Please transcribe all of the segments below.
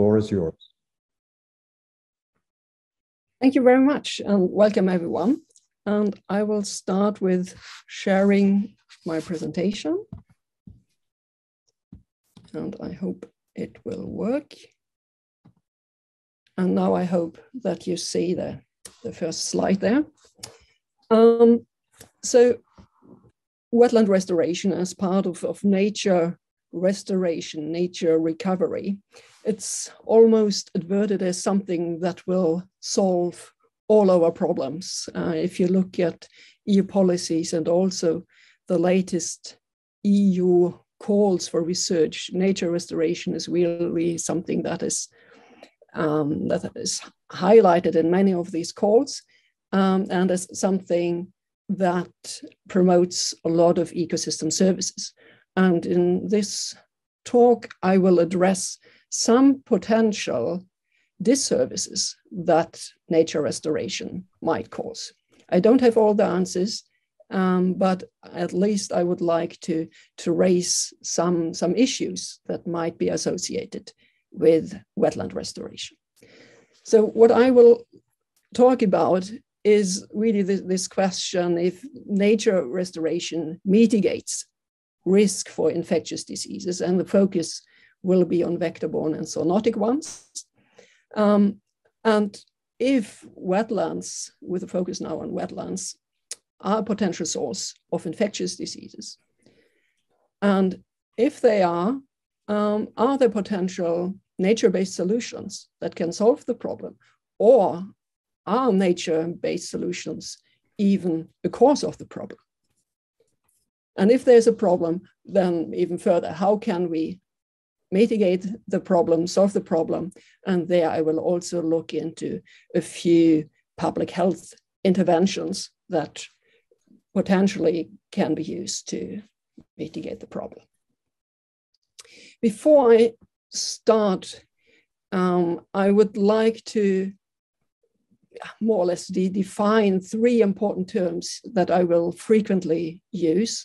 floor is yours. Thank you very much and welcome everyone. And I will start with sharing my presentation. And I hope it will work. And now I hope that you see the, the first slide there. Um, so wetland restoration as part of, of nature restoration, nature recovery, it's almost adverted as something that will solve all our problems. Uh, if you look at EU policies and also the latest EU calls for research, nature restoration is really something that is um, that is highlighted in many of these calls, um, and as something that promotes a lot of ecosystem services. And in this talk, I will address some potential disservices that nature restoration might cause. I don't have all the answers, um, but at least I would like to, to raise some, some issues that might be associated with wetland restoration. So, what I will talk about is really this, this question if nature restoration mitigates risk for infectious diseases, and the focus will be on vector-borne and zoonotic ones. Um, and if wetlands, with a focus now on wetlands, are a potential source of infectious diseases, and if they are, um, are there potential nature-based solutions that can solve the problem, or are nature-based solutions even the cause of the problem? And if there's a problem, then even further, how can we mitigate the problem, solve the problem? And there I will also look into a few public health interventions that potentially can be used to mitigate the problem. Before I start, um, I would like to more or less de define three important terms that I will frequently use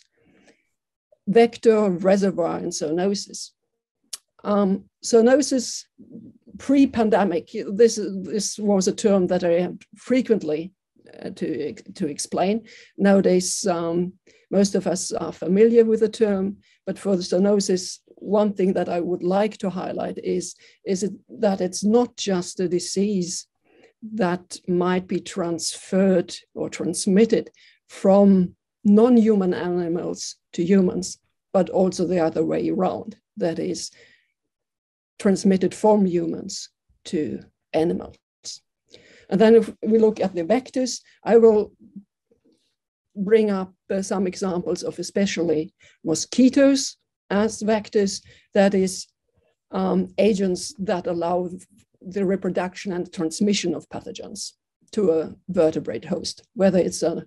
vector, reservoir, and zoonosis. Um, zoonosis pre-pandemic, this, this was a term that I had frequently uh, to, to explain. Nowadays, um, most of us are familiar with the term, but for the zoonosis, one thing that I would like to highlight is, is it, that it's not just a disease that might be transferred or transmitted from non-human animals to humans, but also the other way around. That is transmitted from humans to animals. And then if we look at the vectors, I will bring up uh, some examples of especially mosquitoes as vectors, that is um, agents that allow the reproduction and transmission of pathogens to a vertebrate host, whether it's a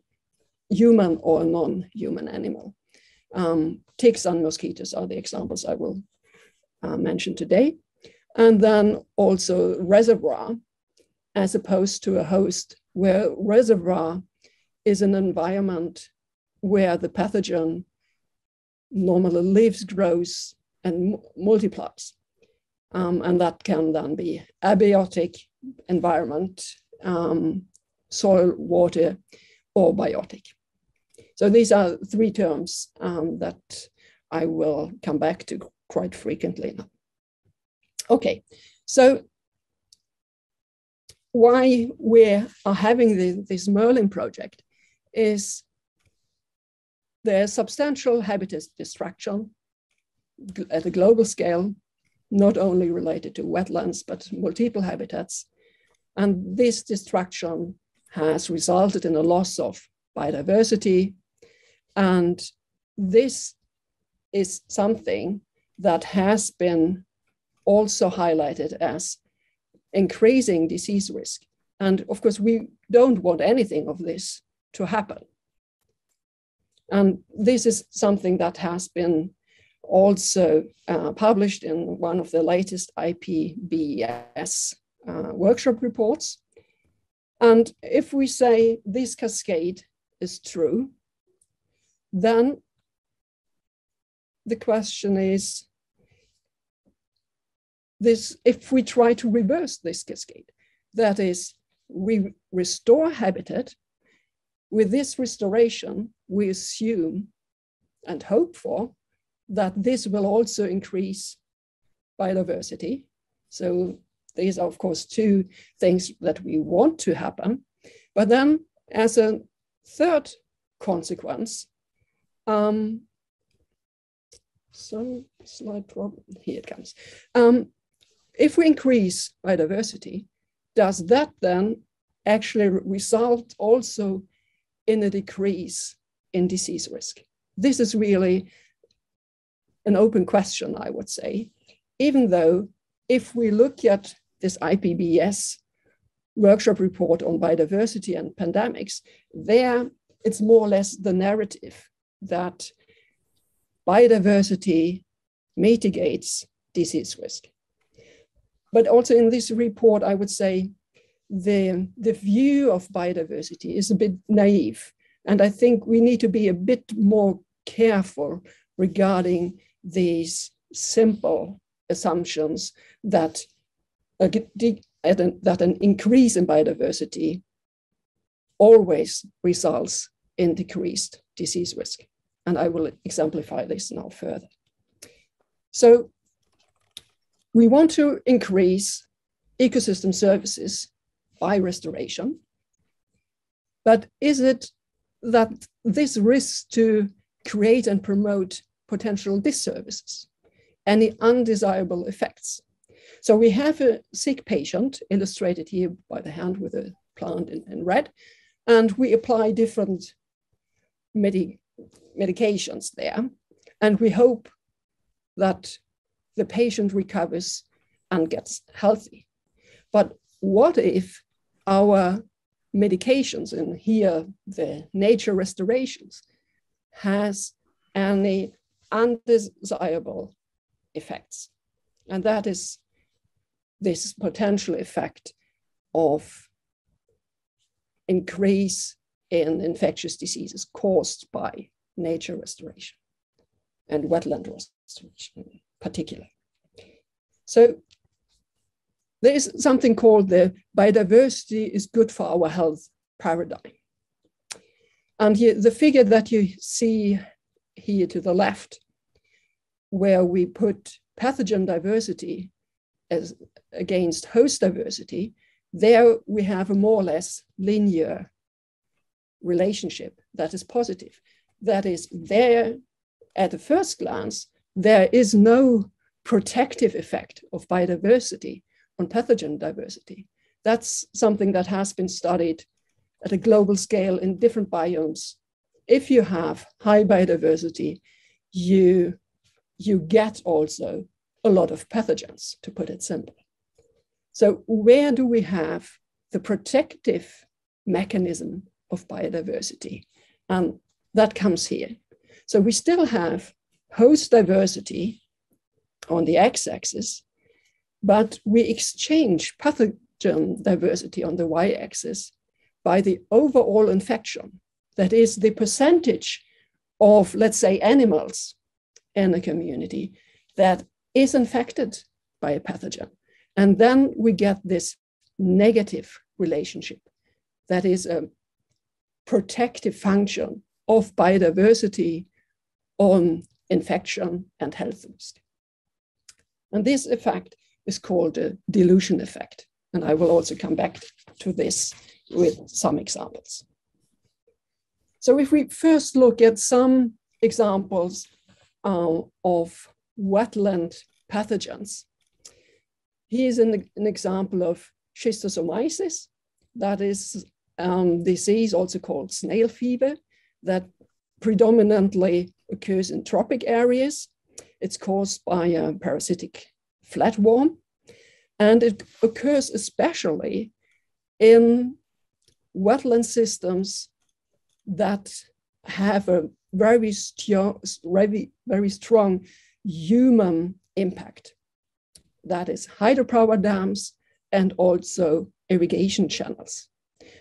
human or a non-human animal. Um, ticks and mosquitoes are the examples I will uh, mention today. And then also reservoir, as opposed to a host, where reservoir is an environment where the pathogen normally lives, grows, and multiplies. Um, and that can then be abiotic environment, um, soil, water, or biotic. So these are three terms um, that I will come back to quite frequently now. Okay, so why we are having the, this Merlin project is there's substantial habitat destruction at a global scale, not only related to wetlands, but multiple habitats. And this destruction has resulted in a loss of biodiversity, and this is something that has been also highlighted as increasing disease risk. And of course, we don't want anything of this to happen. And this is something that has been also uh, published in one of the latest IPBES uh, workshop reports. And if we say this cascade is true, then the question is this, if we try to reverse this cascade, that is, we restore habitat. With this restoration, we assume and hope for that this will also increase biodiversity. So these are, of course, two things that we want to happen. But then, as a third consequence, um, some slide problem, here it comes. Um, if we increase biodiversity, does that then actually result also in a decrease in disease risk? This is really an open question, I would say, even though if we look at this IPBES workshop report on biodiversity and pandemics, there it's more or less the narrative that biodiversity mitigates disease risk. But also in this report, I would say the, the view of biodiversity is a bit naive. And I think we need to be a bit more careful regarding these simple assumptions that, a, that an increase in biodiversity always results in decreased disease risk. And I will exemplify this now further. So we want to increase ecosystem services by restoration. But is it that this risks to create and promote potential disservices, any undesirable effects? So we have a sick patient illustrated here by the hand with a plant in, in red, and we apply different medi medications there. And we hope that the patient recovers and gets healthy. But what if our medications, and here the nature restorations, has any undesirable effects? And that is this potential effect of increase in infectious diseases caused by nature restoration and wetland restoration particular. So there is something called the biodiversity is good for our health paradigm. And here, the figure that you see here to the left, where we put pathogen diversity as against host diversity, there we have a more or less linear relationship that is positive. That is, there at the first glance, there is no protective effect of biodiversity on pathogen diversity. That's something that has been studied at a global scale in different biomes. If you have high biodiversity, you, you get also a lot of pathogens, to put it simply. So, where do we have the protective mechanism of biodiversity? And that comes here. So, we still have host diversity on the x axis, but we exchange pathogen diversity on the y axis by the overall infection. That is the percentage of, let's say, animals in a community that is infected by a pathogen. And then we get this negative relationship that is a protective function of biodiversity on infection and health risk. And this effect is called the dilution effect. And I will also come back to this with some examples. So if we first look at some examples uh, of wetland pathogens, here's an, an example of schistosomiasis, that is um, disease also called snail fever, that predominantly occurs in tropic areas. It's caused by a parasitic flatworm, and it occurs especially in wetland systems that have a very, very, very strong human impact. That is hydropower dams and also irrigation channels.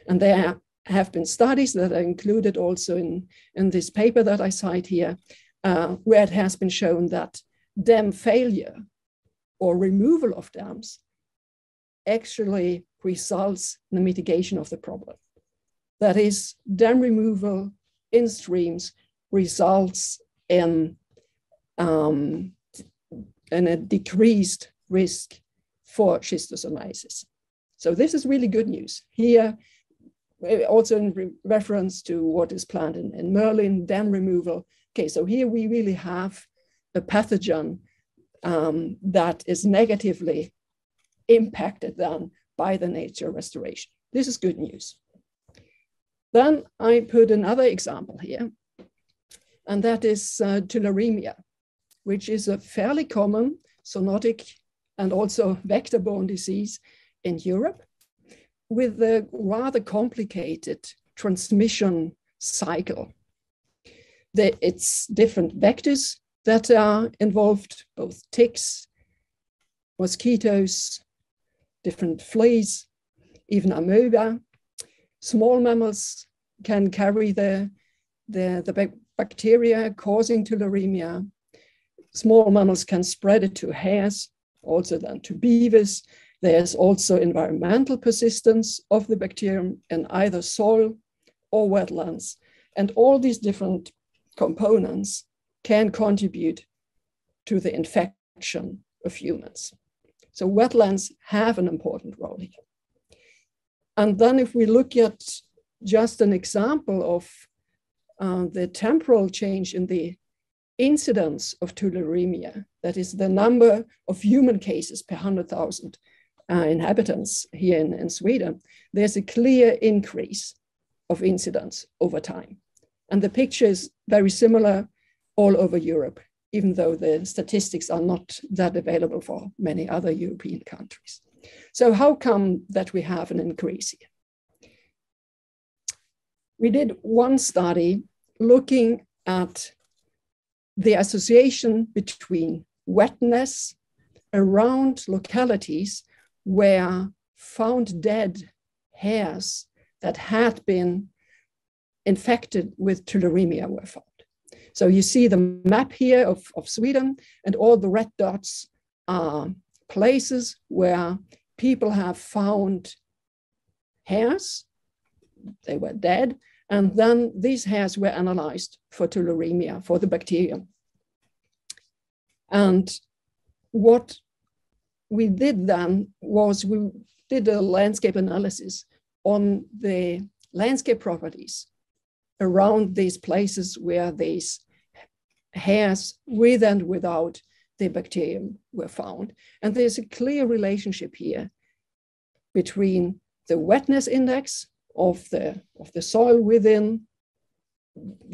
And there have been studies that are included also in, in this paper that I cite here, uh, where it has been shown that dam failure or removal of dams actually results in the mitigation of the problem. That is, dam removal in streams results in, um, in a decreased risk for schistosomiasis. So this is really good news. Here, also in re reference to what is planned in, in Merlin, dam removal. Okay, so here we really have a pathogen um, that is negatively impacted then by the nature restoration. This is good news. Then I put another example here, and that is uh, tularemia, which is a fairly common zoonotic and also vector-borne disease in Europe with a rather complicated transmission cycle. The, it's different vectors that are involved, both ticks, mosquitoes, different fleas, even amoeba. Small mammals can carry the, the, the bacteria causing tularemia. Small mammals can spread it to hares, also then to beavers. There's also environmental persistence of the bacterium in either soil or wetlands. And all these different components can contribute to the infection of humans. So wetlands have an important role here. And then if we look at just an example of uh, the temporal change in the incidence of tularemia, that is the number of human cases per 100,000 uh, inhabitants here in, in Sweden, there's a clear increase of incidence over time. And the picture is very similar all over Europe even though the statistics are not that available for many other European countries. So how come that we have an increase here? We did one study looking at the association between wetness around localities where found dead hares that had been infected with tularemia were found. So you see the map here of, of Sweden, and all the red dots are places where people have found hares, they were dead, and then these hares were analyzed for tularemia, for the bacterium. And what we did then was we did a landscape analysis on the landscape properties around these places where these hares with and without the bacterium were found. And there's a clear relationship here between the wetness index of the, of the soil within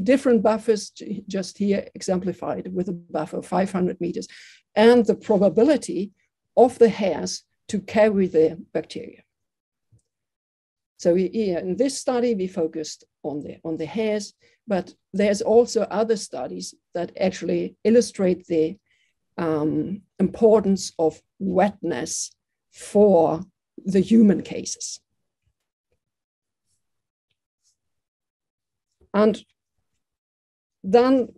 different buffers, just here exemplified with a buffer of 500 meters, and the probability of the hares to carry the bacteria. So here in this study, we focused on the, on the hares, but there's also other studies that actually illustrate the um, importance of wetness for the human cases. And then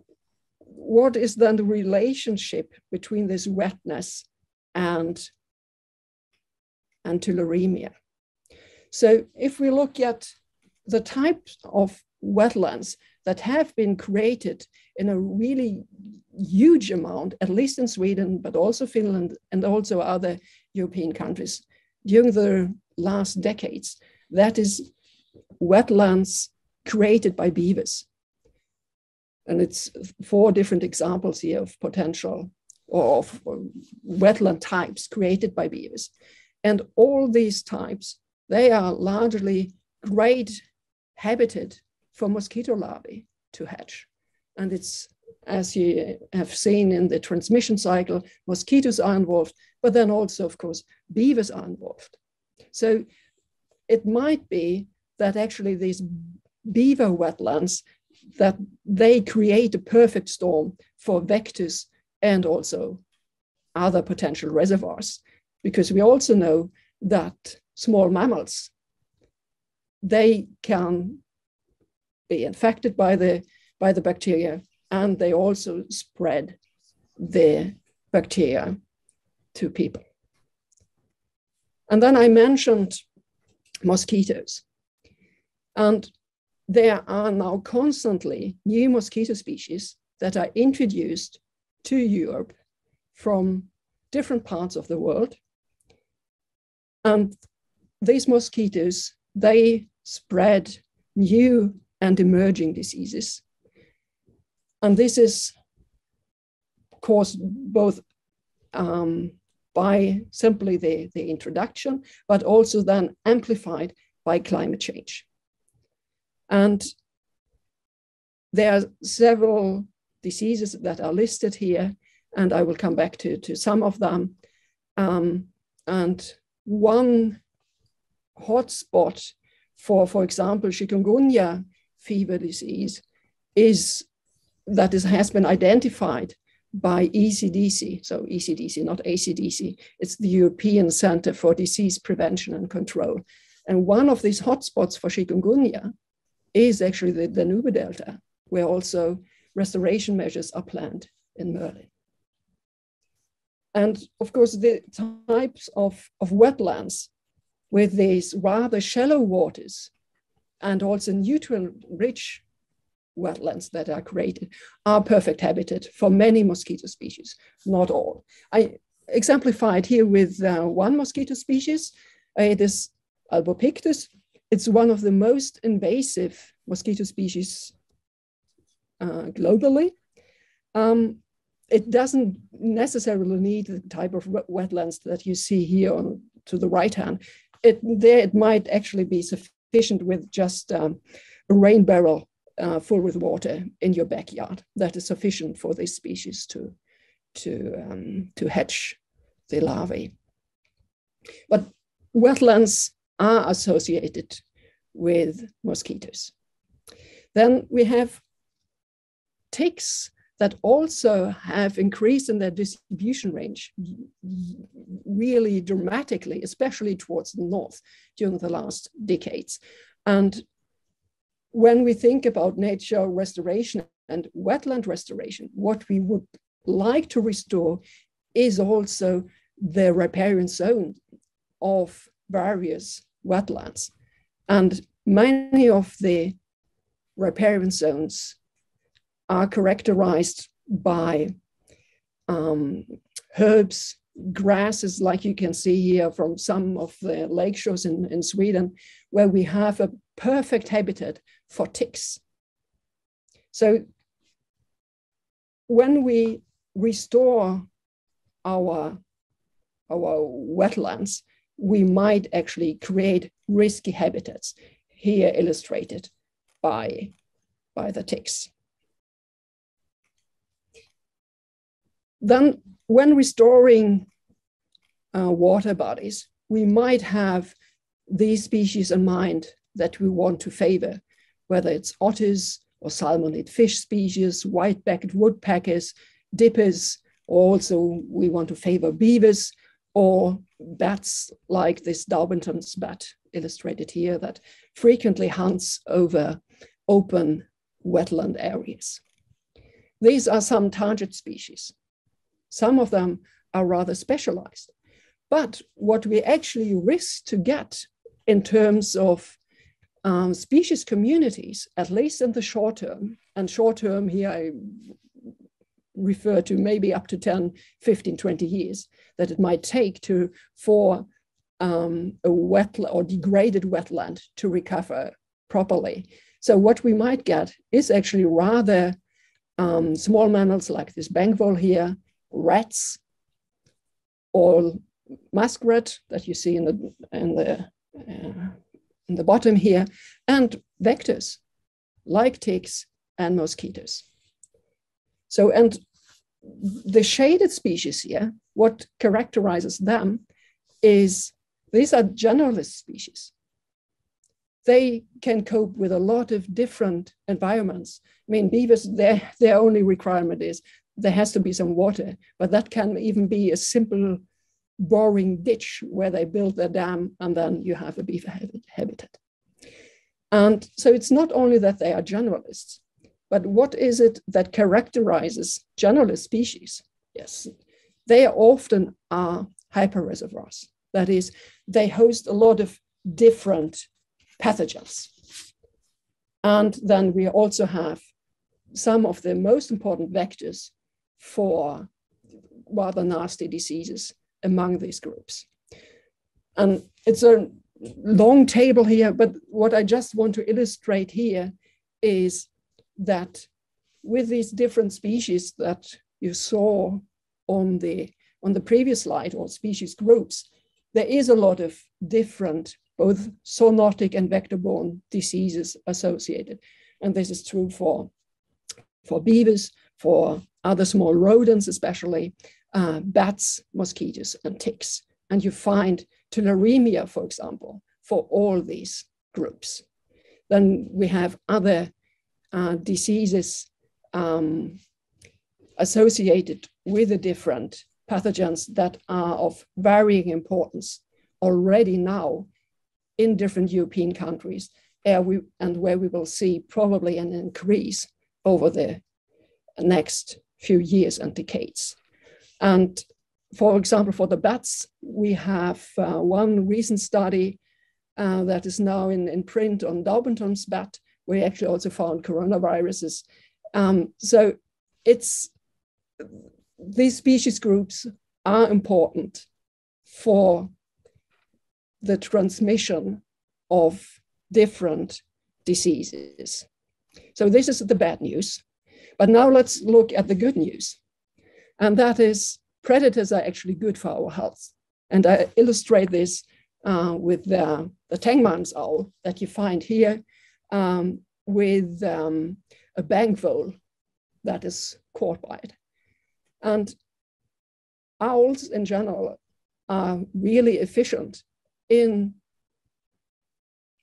what is then the relationship between this wetness and, tularemia? So if we look at the types of wetlands that have been created in a really huge amount, at least in Sweden, but also Finland and also other European countries during the last decades. That is wetlands created by beavers. And it's four different examples here of potential of uh, wetland types created by beavers. And all these types, they are largely great habitat for mosquito larvae to hatch. And it's, as you have seen in the transmission cycle, mosquitoes are involved, but then also, of course, beavers are involved. So it might be that actually these beaver wetlands, that they create a perfect storm for vectors and also other potential reservoirs. Because we also know that small mammals, they can be infected by the, by the bacteria, and they also spread the bacteria to people. And then I mentioned mosquitoes. And there are now constantly new mosquito species that are introduced to Europe from different parts of the world. And these mosquitoes, they spread new and emerging diseases. And this is caused both um, by simply the, the introduction, but also then amplified by climate change. And there are several diseases that are listed here, and I will come back to, to some of them. Um, and one hotspot for, for example, chikungunya fever disease is that is, has been identified by ECDC, so ECDC, not ACDC, it's the European Center for Disease Prevention and Control. And one of these hotspots for chikungunya is actually the Danube Delta, where also restoration measures are planned in Merlin. And of course, the types of, of wetlands with these rather shallow waters and also nutrient rich wetlands that are created are perfect habitat for many mosquito species, not all. I exemplified here with uh, one mosquito species. Uh, it is Albopictus. It's one of the most invasive mosquito species globally. Um, it doesn't necessarily need the type of wetlands that you see here on, to the right hand. It, there it might actually be sufficient with just um, a rain barrel uh, full with water in your backyard. That is sufficient for this species to, to, um, to hatch the larvae. But wetlands are associated with mosquitoes. Then we have ticks that also have increased in their distribution range really dramatically, especially towards the north during the last decades. And when we think about nature restoration and wetland restoration, what we would like to restore is also the riparian zone of various wetlands. And many of the riparian zones are characterized by um, herbs, grasses, like you can see here from some of the lake shores in, in Sweden, where we have a perfect habitat for ticks. So when we restore our, our wetlands, we might actually create risky habitats, here illustrated by, by the ticks. Then when restoring uh, water bodies, we might have these species in mind that we want to favor, whether it's otters or salmonid fish species, white-backed woodpeckers, dippers, also we want to favor beavers or bats like this Daubenton's bat illustrated here that frequently hunts over open wetland areas. These are some target species. Some of them are rather specialized. But what we actually risk to get in terms of um, species communities, at least in the short term, and short term here I refer to maybe up to 10, 15, 20 years that it might take to for um, a wet or degraded wetland to recover properly. So what we might get is actually rather um, small mammals like this bank vole here, rats, or muskrat that you see in the in the uh, in the bottom here, and vectors like ticks and mosquitoes. So, and the shaded species here, what characterizes them is these are generalist species. They can cope with a lot of different environments. I mean, beavers, their, their only requirement is there has to be some water, but that can even be a simple boring ditch where they build their dam and then you have a beaver habitat. And so it's not only that they are generalists, but what is it that characterizes generalist species? Yes, they often are hyperreservoirs. That is, they host a lot of different pathogens. And then we also have some of the most important vectors for rather nasty diseases among these groups. And it's a long table here, but what I just want to illustrate here is that with these different species that you saw on the, on the previous slide, or species groups, there is a lot of different, both zoonotic and vector-borne diseases associated. And this is true for, for beavers, for other small rodents, especially uh, bats, mosquitoes, and ticks. And you find tularemia, for example, for all these groups. Then we have other uh, diseases um, associated with the different pathogens that are of varying importance already now in different European countries, and where we will see probably an increase over the next few years and decades. And for example, for the bats, we have uh, one recent study uh, that is now in, in print on Daubenton's bat. We actually also found coronaviruses. Um, so it's these species groups are important for the transmission of different diseases. So this is the bad news. But now let's look at the good news. And that is predators are actually good for our health. And I illustrate this uh, with the, the Tengmalm's owl that you find here um, with um, a bank vole that is caught by it. And owls in general are really efficient in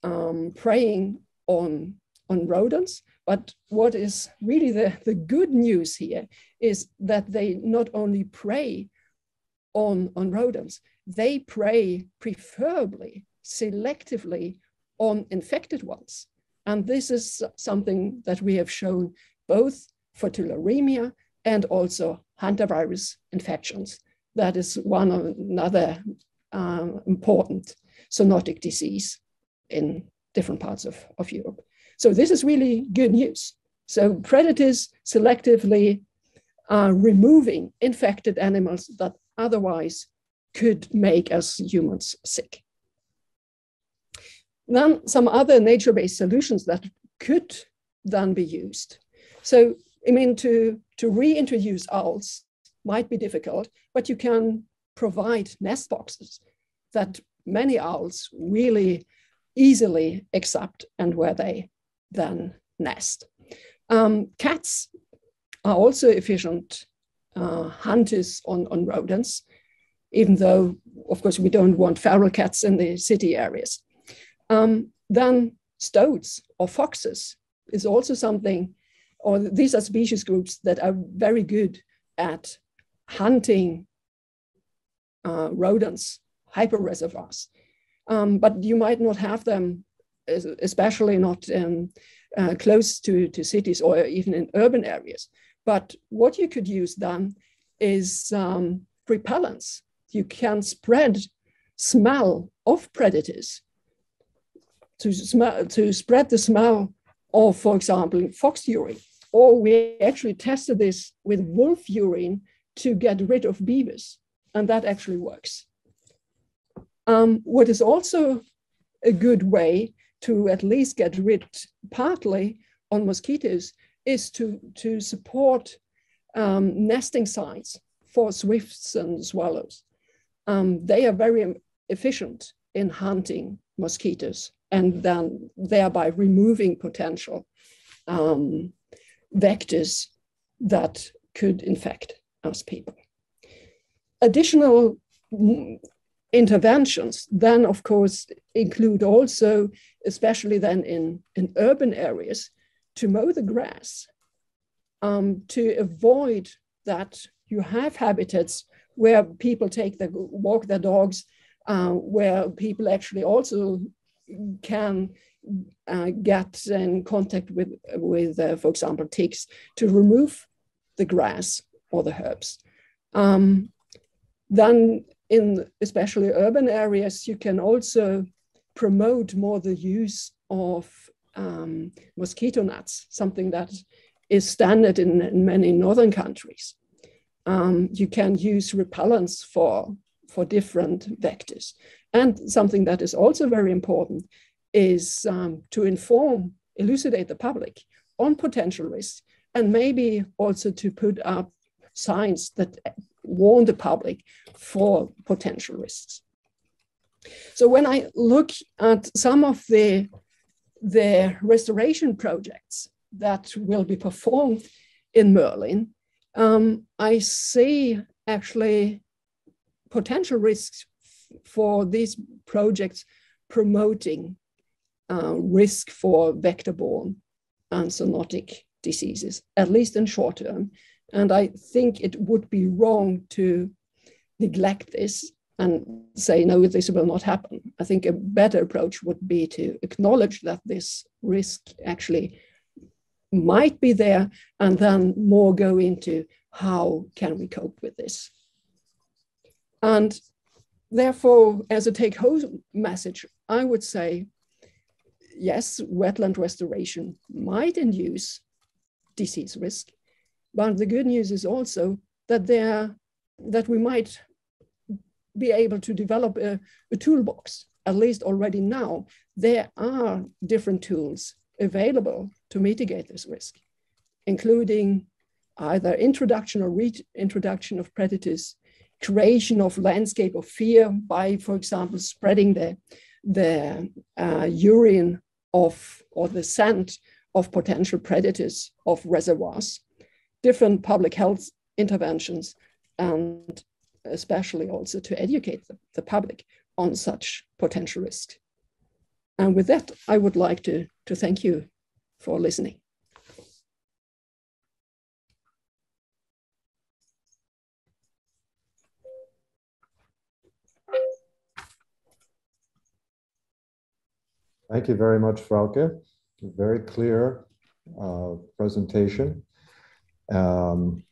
um, preying on, on rodents. But what is really the, the good news here is that they not only prey on, on rodents, they prey preferably, selectively on infected ones. And this is something that we have shown both for tularemia and also hantavirus infections. That is one another um, important zoonotic disease in different parts of, of Europe. So this is really good news. So predators selectively are removing infected animals that otherwise could make us humans sick. Then some other nature-based solutions that could then be used. So I mean, to, to reintroduce owls might be difficult, but you can provide nest boxes that many owls really easily accept and where they then nest. Um, cats are also efficient uh, hunters on, on rodents, even though, of course, we don't want feral cats in the city areas. Um, then stoats or foxes is also something or these are species groups that are very good at hunting uh, rodents, hyperreservoirs. Um, but you might not have them, especially not um, uh, close to, to cities or even in urban areas. But what you could use then is um, repellents. You can spread smell of predators to, smell, to spread the smell of, for example, fox urine or we actually tested this with wolf urine to get rid of beavers, and that actually works. Um, what is also a good way to at least get rid partly on mosquitoes is to, to support um, nesting sites for swifts and swallows. Um, they are very efficient in hunting mosquitoes and then thereby removing potential um, vectors that could infect us people. Additional interventions then, of course, include also, especially then in, in urban areas, to mow the grass, um, to avoid that you have habitats where people take the walk their dogs, uh, where people actually also can uh, get in contact with, with uh, for example, ticks to remove the grass or the herbs. Um, then in especially urban areas, you can also promote more the use of um, mosquito nets, something that is standard in, in many northern countries. Um, you can use repellents for, for different vectors. And something that is also very important is um, to inform, elucidate the public on potential risks, and maybe also to put up signs that warn the public for potential risks. So when I look at some of the, the restoration projects that will be performed in Merlin, um, I see actually potential risks for these projects promoting uh, risk for vector-borne and zoonotic diseases, at least in short term. And I think it would be wrong to neglect this and say, no, this will not happen. I think a better approach would be to acknowledge that this risk actually might be there and then more go into how can we cope with this. And therefore, as a take home message, I would say, yes, wetland restoration might induce disease risk. But the good news is also that there, that we might be able to develop a, a toolbox, at least already now. There are different tools available to mitigate this risk, including either introduction or reintroduction of predators, creation of landscape of fear by, for example, spreading the, the uh, urine of or the scent of potential predators of reservoirs, different public health interventions, and especially also to educate the, the public on such potential risk. And with that, I would like to, to thank you for listening. Thank you very much, Frauke very clear uh, presentation. Um,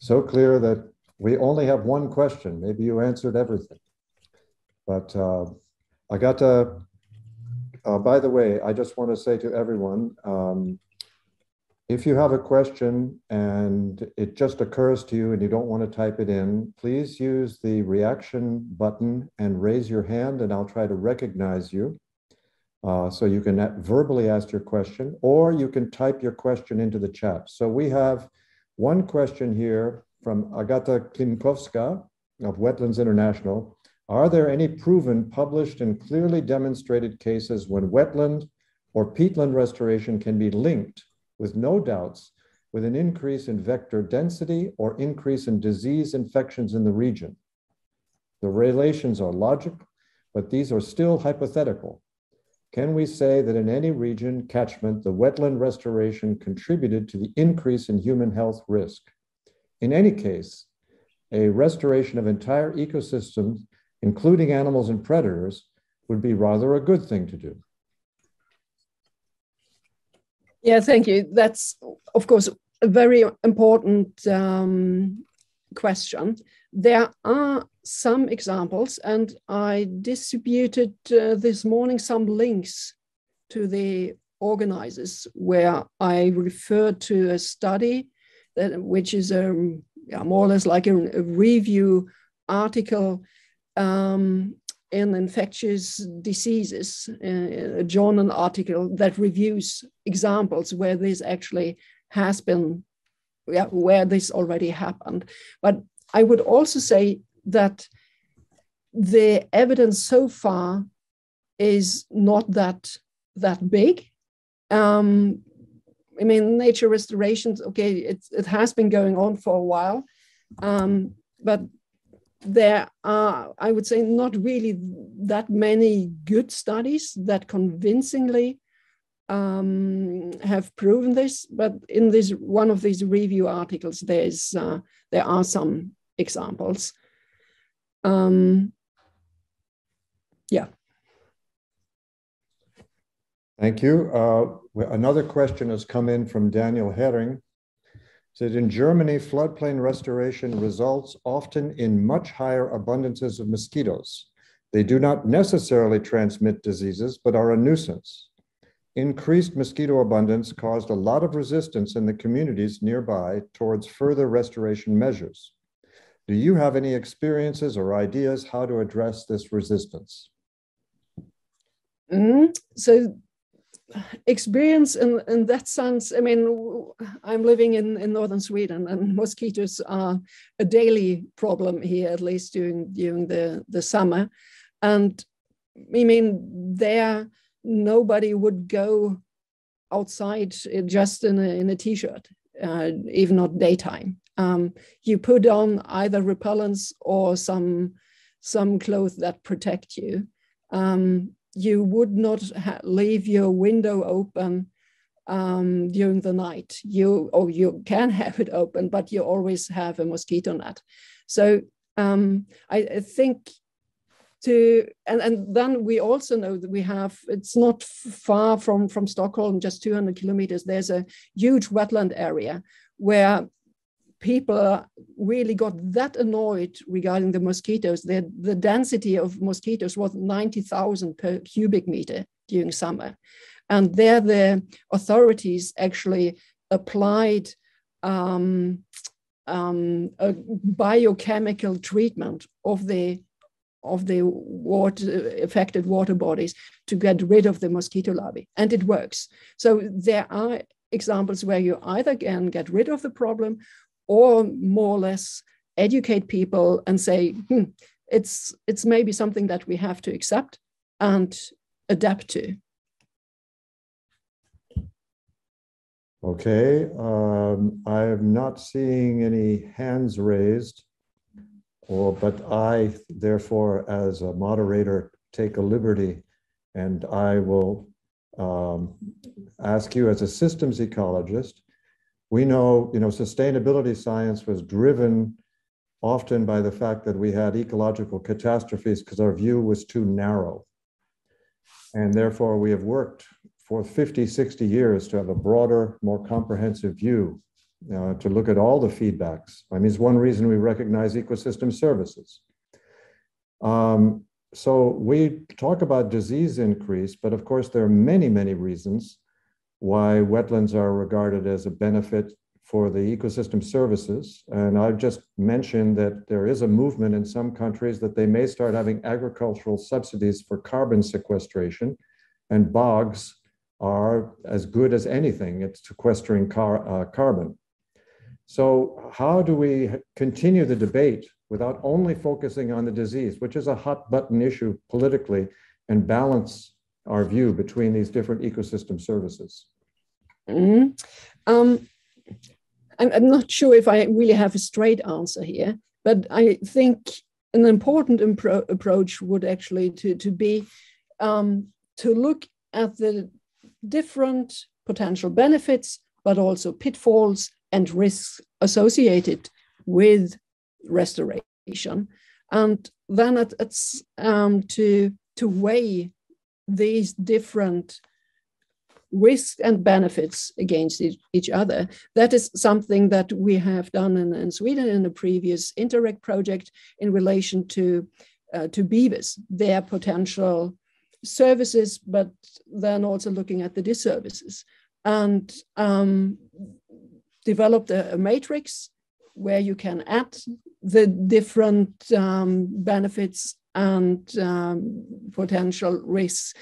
so clear that we only have one question. Maybe you answered everything. But uh, I got to, uh, by the way, I just want to say to everyone, um, if you have a question and it just occurs to you and you don't want to type it in, please use the reaction button and raise your hand and I'll try to recognize you. Uh, so you can verbally ask your question, or you can type your question into the chat. So we have one question here from Agata Klimkowska of Wetlands International. Are there any proven, published, and clearly demonstrated cases when wetland or peatland restoration can be linked with no doubts with an increase in vector density or increase in disease infections in the region? The relations are logical, but these are still hypothetical can we say that in any region catchment, the wetland restoration contributed to the increase in human health risk? In any case, a restoration of entire ecosystems, including animals and predators, would be rather a good thing to do. Yeah, thank you. That's, of course, a very important um, question. There are some examples, and I distributed uh, this morning some links to the organizers where I referred to a study that which is a yeah, more or less like a, a review article um, in infectious diseases, uh, a journal article that reviews examples where this actually has been, yeah, where this already happened. But I would also say that the evidence so far is not that that big. Um, I mean, nature restorations, okay, it, it has been going on for a while, um, but there are, I would say, not really that many good studies that convincingly um, have proven this. But in this one of these review articles, there's uh, there are some examples. Um, yeah. Thank you. Uh, another question has come in from Daniel Hering. Said in Germany, floodplain restoration results often in much higher abundances of mosquitoes. They do not necessarily transmit diseases, but are a nuisance. Increased mosquito abundance caused a lot of resistance in the communities nearby towards further restoration measures. Do you have any experiences or ideas how to address this resistance? Mm, so experience in, in that sense, I mean, I'm living in, in northern Sweden and mosquitoes are a daily problem here, at least during, during the, the summer. And I mean, there, nobody would go outside just in a, in a t-shirt, uh, even not daytime. Um, you put on either repellents or some, some clothes that protect you. Um, you would not leave your window open um, during the night. You or you can have it open, but you always have a mosquito net. So um, I, I, think to and, and then we also know that we have it's not far from from Stockholm, just 200 kilometers. There's a huge wetland area where people really got that annoyed regarding the mosquitoes. That the density of mosquitoes was 90,000 per cubic meter during summer. And there the authorities actually applied um, um, a biochemical treatment of the of the water affected water bodies to get rid of the mosquito larvae. And it works. So there are examples where you either can get rid of the problem or more or less educate people and say hmm, it's it's maybe something that we have to accept and adapt to. Okay um, i'm not seeing any hands raised or but i therefore as a moderator take a liberty and i will um, ask you as a systems ecologist we know, you know, sustainability science was driven often by the fact that we had ecological catastrophes because our view was too narrow. And therefore, we have worked for 50, 60 years to have a broader, more comprehensive view, uh, to look at all the feedbacks. I mean, it's one reason we recognize ecosystem services. Um, so we talk about disease increase, but of course, there are many, many reasons why wetlands are regarded as a benefit for the ecosystem services. And I've just mentioned that there is a movement in some countries that they may start having agricultural subsidies for carbon sequestration, and bogs are as good as anything at sequestering car, uh, carbon. So, how do we continue the debate without only focusing on the disease, which is a hot button issue politically, and balance our view between these different ecosystem services? Mm-hmm. Um, I'm, I'm not sure if I really have a straight answer here, but I think an important impro- approach would actually to, to be um, to look at the different potential benefits, but also pitfalls and risks associated with restoration. And then it's um, to, to weigh these different risks and benefits against each other. That is something that we have done in, in Sweden in a previous Interreg project in relation to, uh, to beavers, their potential services, but then also looking at the disservices. And um, developed a, a, matrix where you can add the different um, benefits and um, potential risks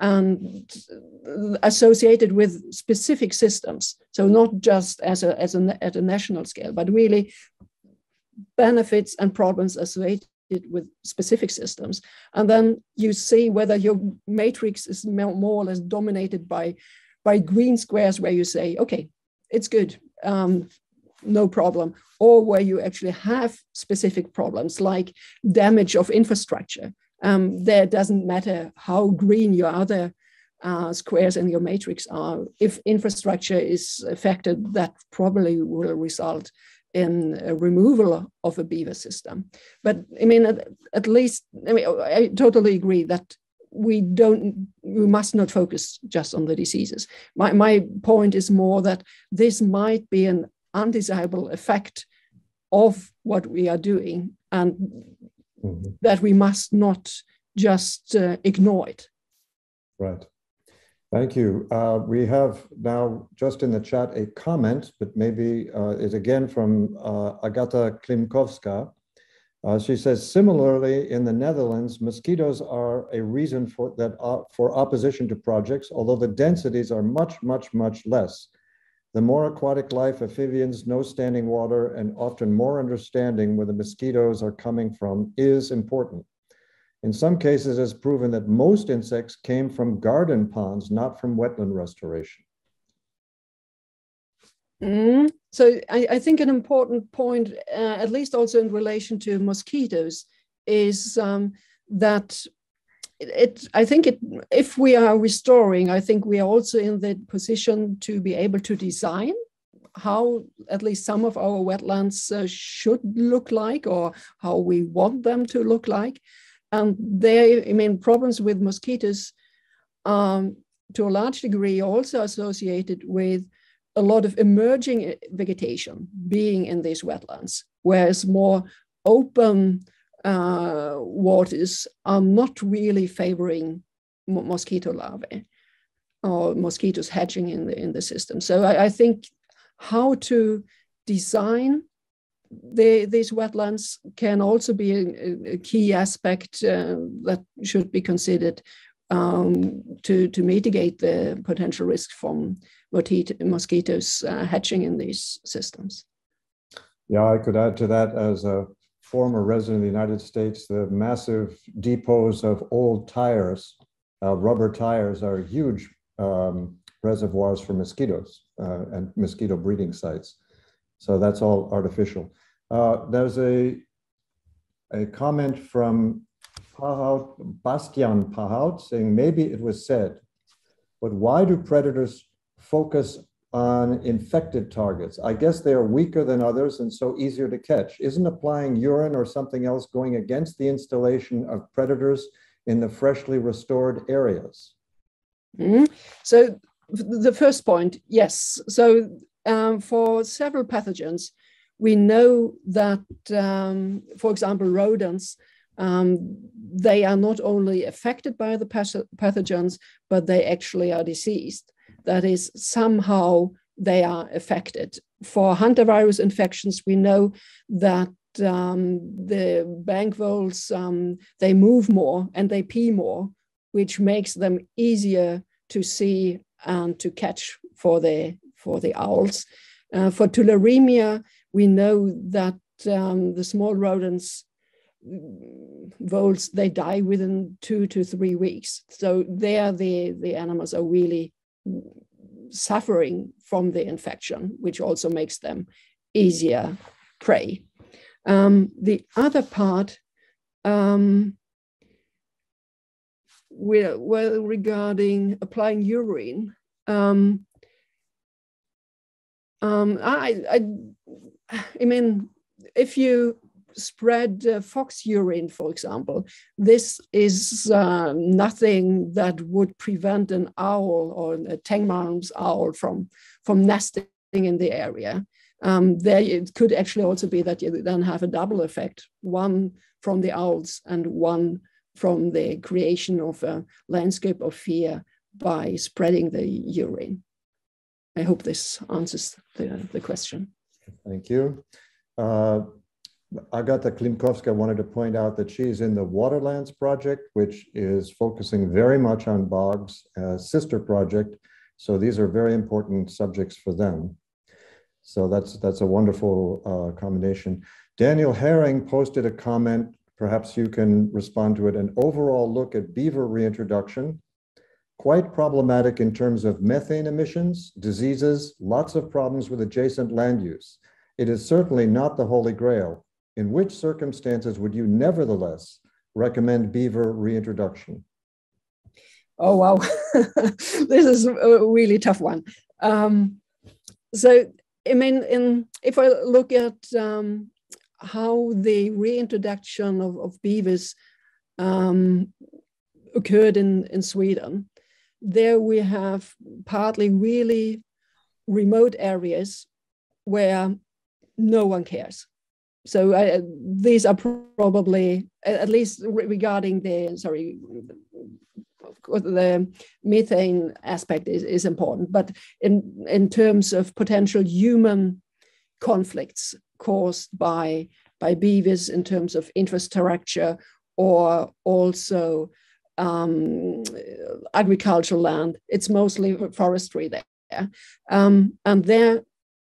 and associated with specific systems. So not just as a, as a, at a national scale, but really benefits and problems associated with specific systems. And then you see whether your matrix is more or less dominated by, by green squares where you say, okay, it's good, um, no problem, or where you actually have specific problems like damage of infrastructure um, there doesn't matter how green your other uh, squares in your matrix are. If infrastructure is affected, that probably will result in a removal of a beaver system. But I mean, at, at least, I mean, I totally agree that we don't we must not focus just on the diseases my, my point is more that this might be an undesirable effect of what we are doing and mm-hmm. that we must not just uh, ignore it. Right. Thank you. Uh, we have now just in the chat a comment, but maybe uh, is again from uh, Agata Klimkowska. Uh, she says, similarly, in the Netherlands, mosquitoes are a reason for that uh, for opposition to projects, although the densities are much, much, much less. The more aquatic life, amphibians, no standing water, and often more understanding where the mosquitoes are coming from is important. In some cases, it's proven that most insects came from garden ponds, not from wetland restoration. Mm. So I, I, think an important point, uh, at least also in relation to mosquitoes, is um, that it, I think it, if we are restoring, I think we are also in the position to be able to design how at least some of our wetlands uh, should look like or how we want them to look like. And there, I mean, problems with mosquitoes um, to a large degree also associated with a lot of emerging vegetation being in these wetlands, whereas more open uh, waters are not really favoring mosquito larvae or mosquitoes hatching in the in the system. So I, I think how to design the, these wetlands can also be a, a key aspect uh, that should be considered um, to, to mitigate the potential risk from mosquitoes uh, hatching in these systems. Yeah, I could add to that as a former resident of the United States, the massive depots of old tires, uh, rubber tires, are huge um, reservoirs for mosquitoes uh, and mosquito breeding sites. So that's all artificial. Uh, there's a, a comment from Pahout, Bastian Pahout saying maybe it was said, but why do predators focus on infected targets? I guess they are weaker than others and so easier to catch. Isn't applying urine or something else going against the installation of predators in the freshly restored areas? Mm-hmm. So the first point, yes. So um, for several pathogens, we know that, um, for example, rodents um, they are not only affected by the pathogens, but they actually are diseased. That is, somehow they are affected. For hantavirus infections, we know that um, the bank voles um, they move more and they pee more, which makes them easier to see and to catch for the for the owls. Uh, for tularemia, we know that um, the small rodents voles they die within two to three weeks so there the the animals are really suffering from the infection which also makes them easier prey. Um, the other part um, well regarding applying urine um, um, I, I i mean if you spread uh, fox urine, for example, this is uh, nothing that would prevent an owl or a Tengmalm's owl from, from nesting in the area. Um, there it could actually also be that you then have a double effect, one from the owls and one from the creation of a landscape of fear by spreading the urine. I hope this answers the, the question. Thank you. Uh, Agata Klimkowska wanted to point out that she's in the Waterlands project, which is focusing very much on bogs, a sister project. So these are very important subjects for them. So that's that's a wonderful uh, combination. Daniel Hering posted a comment. Perhaps you can respond to it. An overall look at beaver reintroduction, quite problematic in terms of methane emissions, diseases, lots of problems with adjacent land use. It is certainly not the holy grail in which circumstances would you nevertheless recommend beaver reintroduction? Oh, wow. this is a really tough one. Um, so, I mean, in, if I look at um, how the reintroduction of, of beavers um, occurred in, in Sweden, there we have partly really remote areas where no one cares. So uh, these are probably, at least regarding the, sorry, the methane aspect is, is important, but in, in terms of potential human conflicts caused by, by beavers in terms of infrastructure or also um, agricultural land, it's mostly forestry there. Um, and there,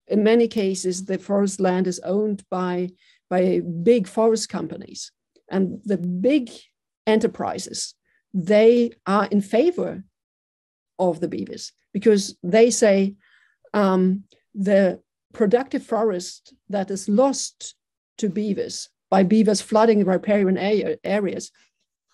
in many cases, the forest land is owned by, by big forest companies. And the big enterprises they are in favor of the beavers because they say um, the productive forest that is lost to beavers by beavers flooding riparian areas,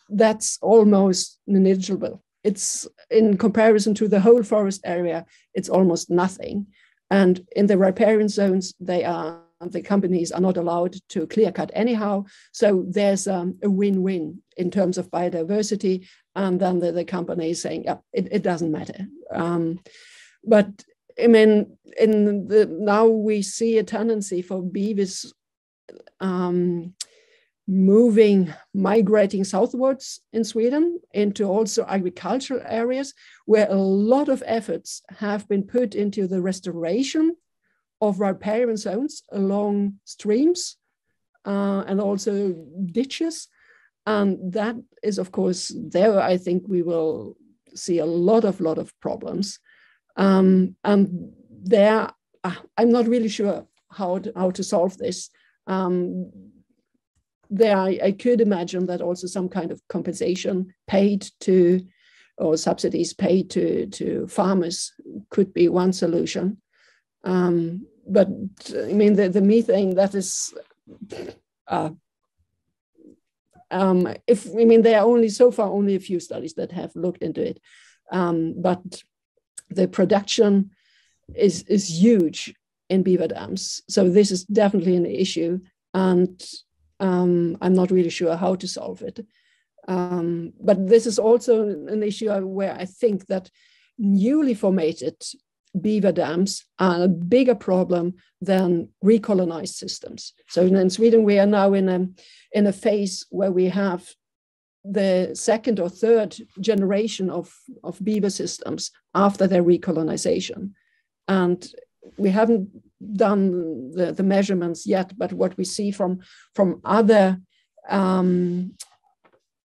that's almost negligible. It's in comparison to the whole forest area, it's almost nothing. And in the riparian zones, they are the companies are not allowed to clear cut anyhow. So there's um, a win-win in terms of biodiversity. And then the, the company is saying, yeah, it, it doesn't matter. Um, but I mean, in the now we see a tendency for beavers um, moving, migrating southwards in Sweden into also agricultural areas where a lot of efforts have been put into the restoration of riparian zones along streams uh, and also ditches. And that is, of course, there I think we will see a lot of lot of problems. Um, and there, uh, I'm not really sure how to, how to solve this. Um, there, I, I could imagine that also some kind of compensation paid to or subsidies paid to, to farmers could be one solution. Um, but I mean, the, the methane that is, uh, um, if I mean, there are only so far only a few studies that have looked into it, um, but the production is is huge in beaver dams. So this is definitely an issue, and um, I'm not really sure how to solve it. Um, but this is also an issue where I think that newly formatted beaver dams are a bigger problem than recolonized systems. So in Sweden, we are now in a, in a phase where we have the second or third generation of, of beaver systems after their recolonization. And we haven't done the, the measurements yet, but what we see from, from other um,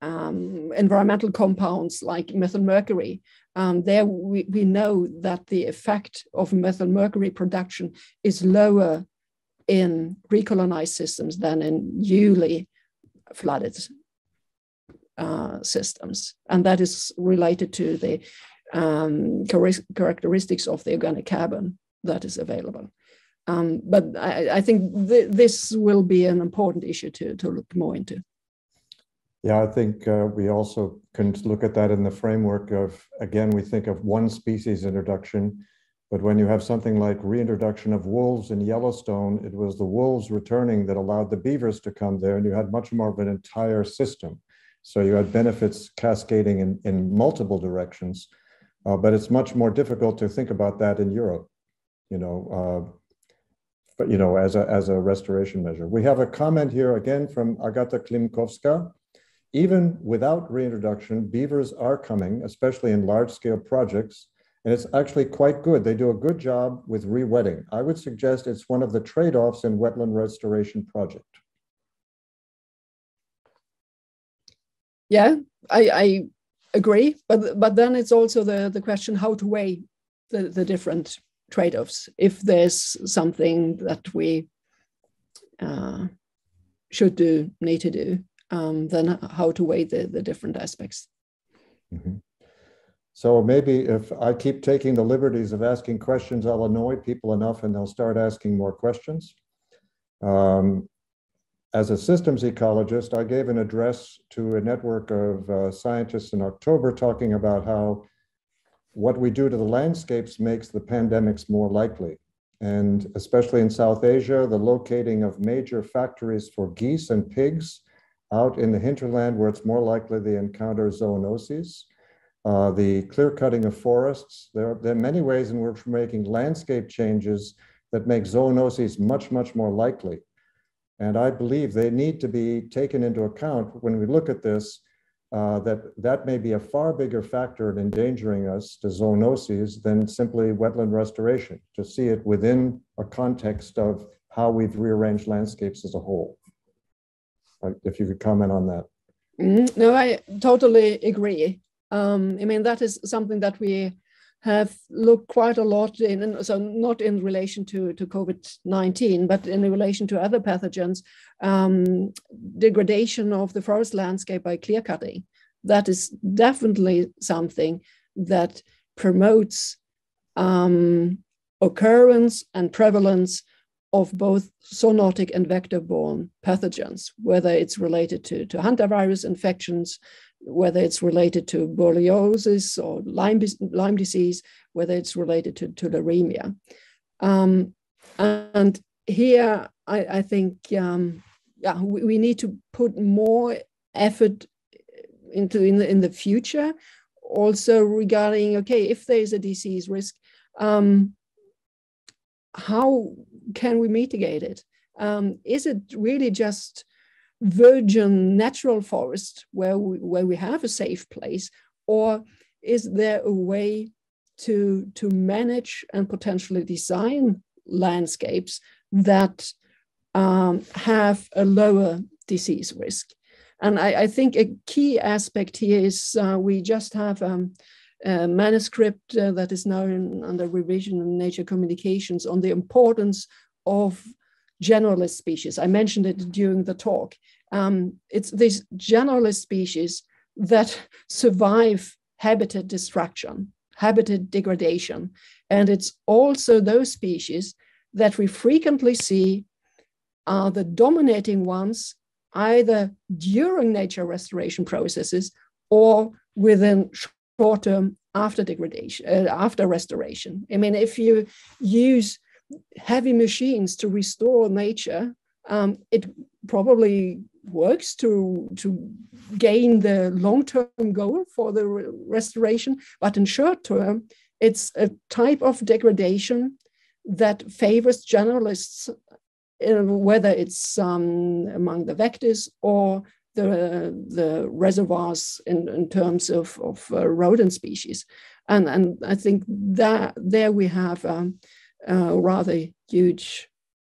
um, environmental compounds like methyl mercury um, there we, we know that the effect of methyl mercury production is lower in recolonized systems than in newly flooded uh, systems. And that is related to the um, characteristics of the organic carbon that is available. Um, but I, I think th this will be an important issue to, to look more into. Yeah, I think uh, we also can look at that in the framework of, again, we think of one species introduction, but when you have something like reintroduction of wolves in Yellowstone, it was the wolves returning that allowed the beavers to come there, and you had much more of an entire system. So you had benefits cascading in, in multiple directions, uh, but it's much more difficult to think about that in Europe, you know, uh, but you know, as a, as a restoration measure. We have a comment here again from Agata Klimkowska. Even without reintroduction, beavers are coming, especially in large scale projects, and it's actually quite good. They do a good job with re-wetting. I would suggest it's one of the trade-offs in wetland restoration project. Yeah, I, I agree, but but then it's also the the question how to weigh the, the different trade-offs. If there's something that we uh, should do, need to do, um, then how to weigh the, the different aspects. Mm-hmm. So maybe if I keep taking the liberties of asking questions, I'll annoy people enough and they'll start asking more questions. Um, as a systems ecologist, I gave an address to a network of uh, scientists in October talking about how what we do to the landscapes makes the pandemics more likely. And especially in South Asia, the locating of major factories for geese and pigs out in the hinterland where it's more likely they encounter zoonoses. Uh, the clear cutting of forests. There, there, are many ways in which we're making landscape changes that make zoonoses much, much more likely. And I believe they need to be taken into account when we look at this, uh, that that may be a far bigger factor in endangering us to zoonoses than simply wetland restoration, to see it within a context of how we've rearranged landscapes as a whole. Uh, if you could comment on that. Mm, no, I totally agree. Um, I mean, that is something that we have looked quite a lot in, so not in relation to, to COVID-19, but in relation to other pathogens, um, degradation of the forest landscape by clear cutting. That is definitely something that promotes um, occurrence and prevalence of both zoonotic and vector-borne pathogens, whether it's related to, to hantavirus infections, whether it's related to borreliosis or Lyme, Lyme disease, whether it's related to tularemia. Um, and here, I, I think, um, yeah, we, we, need to put more effort into in the, in the future. Also regarding, okay, if there is a disease risk, um, how can we mitigate it? Um, is it really just virgin natural forest where we, where we have a safe place, or is there a way to to manage and potentially design landscapes that um, have a lower disease risk? And I, I, think a key aspect here is uh, we just have um, a manuscript uh, that is now in, under revision in Nature Communications on the importance of generalist species. I mentioned it during the talk. Um, it's these generalist species that survive habitat destruction, habitat degradation. And it's also those species that we frequently see are the dominating ones either during nature restoration processes or within short term after degradation, uh, after restoration. I mean, if you use heavy machines to restore nature, um, it probably works to to gain the long-term goal for the re restoration, but in short term, it's a type of degradation that favors generalists, uh, whether it's um, among the vectors or the, the reservoirs in, in terms of, of uh, rodent species. And, and I think that there we have um, a rather huge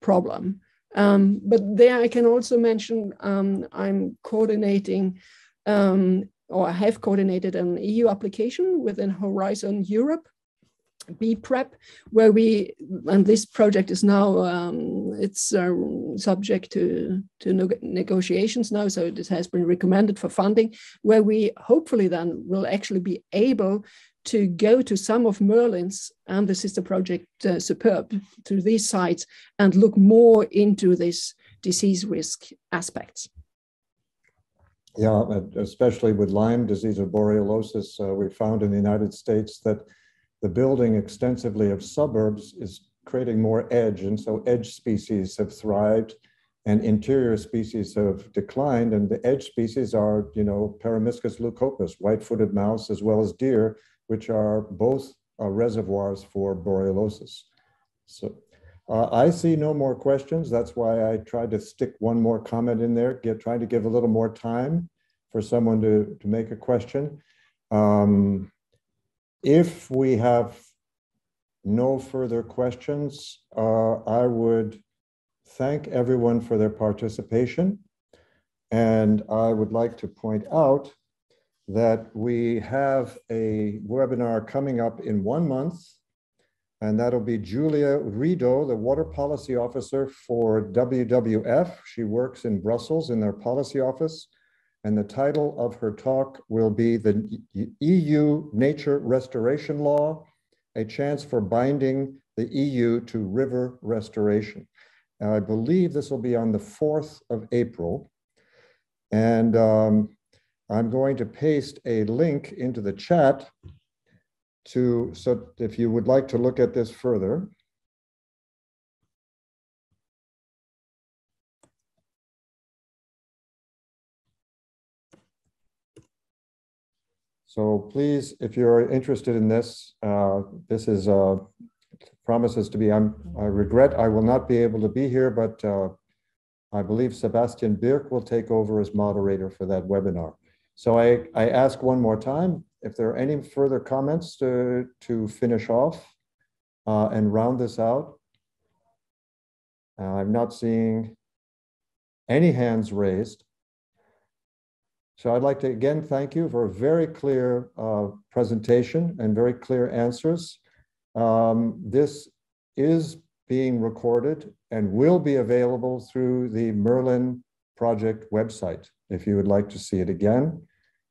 problem. Um, but there I can also mention um, I'm coordinating um, or I have coordinated an EU application within Horizon Europe, BPREP, where we, and this project is now, um, it's uh, subject to, to negotiations now, so it has been recommended for funding, where we hopefully then will actually be able to go to some of Merlin's and the sister project uh, Superb to these sites and look more into this disease risk aspects. Yeah, especially with Lyme disease or borreliosis, uh, we found in the United States that the building extensively of suburbs is creating more edge. And so edge species have thrived and interior species have declined. And the edge species are, you know, Peromyscus leucopus, white-footed mouse, as well as deer, which are both uh, reservoirs for borreliosis. So uh, I see no more questions. That's why I tried to stick one more comment in there, get, trying to give a little more time for someone to, to make a question. Um, if we have no further questions, uh, I would thank everyone for their participation. And I would like to point out that we have a webinar coming up in one month, and that'll be Julia Rido, the Water Policy Officer for WWF. She works in Brussels in their policy office, and the title of her talk will be the EU Nature Restoration Law, a chance for binding the EU to river restoration. And I believe this will be on the 4th of April. And um, I'm going to paste a link into the chat to, so if you would like to look at this further. So please, if you're interested in this, uh, this is uh, promises to be. I'm, I regret I will not be able to be here, but uh, I believe Sebastian Birk will take over as moderator for that webinar. So I, I ask one more time if there are any further comments to, to finish off uh, and round this out. Uh, I'm not seeing any hands raised. So I'd like to again thank you for a very clear uh, presentation and very clear answers. Um, this is being recorded and will be available through the Merlin project website if you would like to see it again.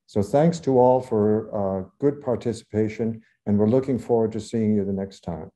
So thanks to all for uh, good participation and we're looking forward to seeing you the next time.